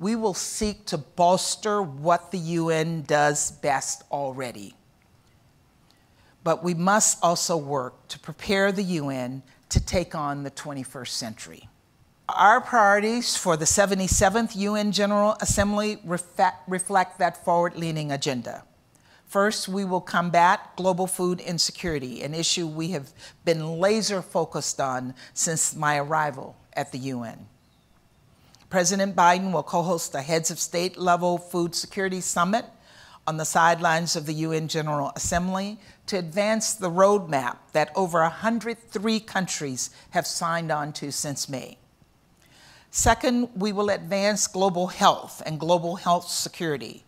we will seek to bolster what the UN does best already. But we must also work to prepare the UN to take on the 21st century. Our priorities for the 77th UN General Assembly reflect that forward leaning agenda. First, we will combat global food insecurity, an issue we have been laser focused on since my arrival at the UN. President Biden will co host the heads of state level food security summit on the sidelines of the UN General Assembly to advance the roadmap that over 103 countries have signed on to since May. Second, we will advance global health and global health security.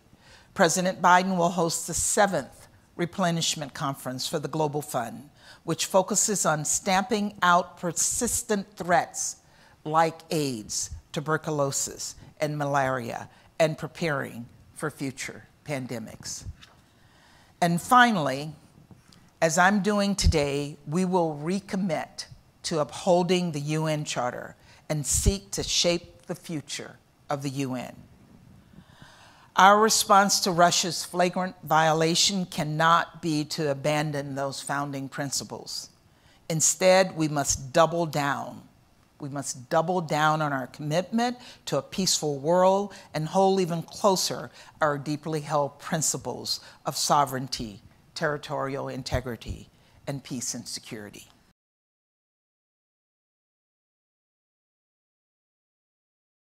President Biden will host the seventh replenishment conference for the Global Fund, which focuses on stamping out persistent threats like AIDS, tuberculosis, and malaria, and preparing for future pandemics. And finally, as I'm doing today, we will recommit to upholding the UN Charter and seek to shape the future of the UN. Our response to Russia's flagrant violation cannot be to abandon those founding principles. Instead, we must double down. We must double down on our commitment to a peaceful world and hold even closer our deeply held principles of sovereignty, territorial integrity, and peace and security.